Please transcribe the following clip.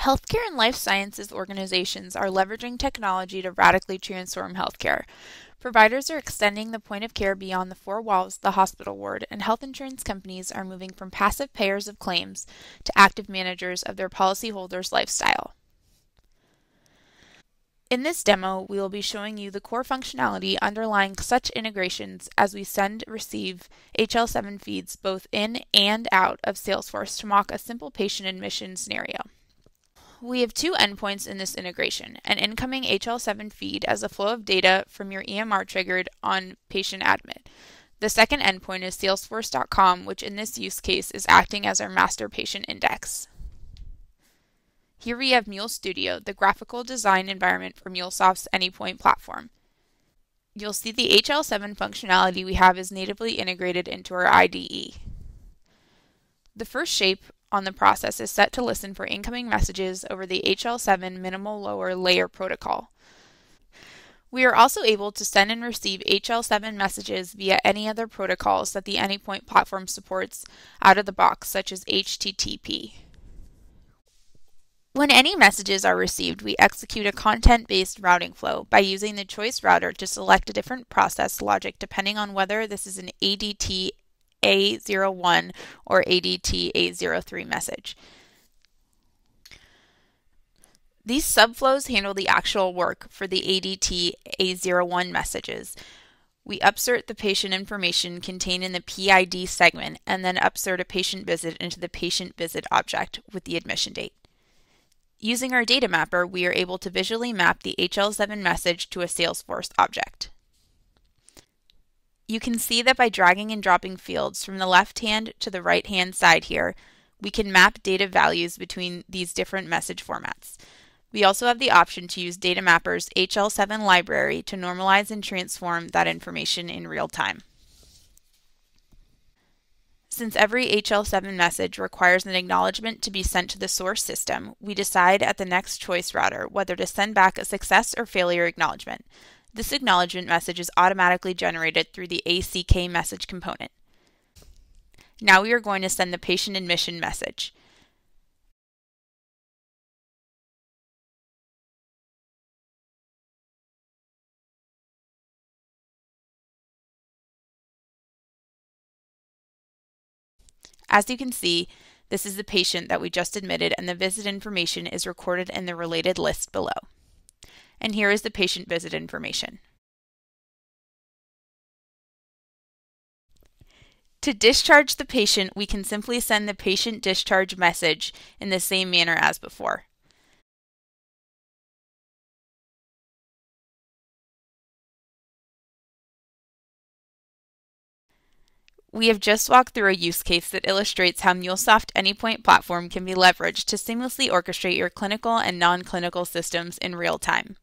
Healthcare and life sciences organizations are leveraging technology to radically transform healthcare. Providers are extending the point of care beyond the four walls of the hospital ward, and health insurance companies are moving from passive payers of claims to active managers of their policyholders' lifestyle. In this demo, we will be showing you the core functionality underlying such integrations as we send receive HL7 feeds both in and out of Salesforce to mock a simple patient admission scenario we have two endpoints in this integration, an incoming HL7 feed as a flow of data from your EMR triggered on patient admit. The second endpoint is salesforce.com, which in this use case is acting as our master patient index. Here we have Mule Studio, the graphical design environment for MuleSoft's AnyPoint platform. You'll see the HL7 functionality we have is natively integrated into our IDE. The first shape on the process is set to listen for incoming messages over the HL7 minimal lower layer protocol. We are also able to send and receive HL7 messages via any other protocols that the AnyPoint platform supports out of the box, such as HTTP. When any messages are received, we execute a content-based routing flow by using the choice router to select a different process logic depending on whether this is an ADT a01 or ADT A03 message. These subflows handle the actual work for the ADT A01 messages. We upsert the patient information contained in the PID segment and then upsert a patient visit into the patient visit object with the admission date. Using our data mapper, we are able to visually map the HL7 message to a Salesforce object. You can see that by dragging and dropping fields from the left hand to the right hand side here, we can map data values between these different message formats. We also have the option to use Data Mapper's HL7 library to normalize and transform that information in real time. Since every HL7 message requires an acknowledgement to be sent to the source system, we decide at the next choice router whether to send back a success or failure acknowledgement. This acknowledgement message is automatically generated through the ACK message component. Now we are going to send the patient admission message. As you can see, this is the patient that we just admitted and the visit information is recorded in the related list below and here is the patient visit information. To discharge the patient, we can simply send the patient discharge message in the same manner as before. We have just walked through a use case that illustrates how MuleSoft AnyPoint platform can be leveraged to seamlessly orchestrate your clinical and non-clinical systems in real time.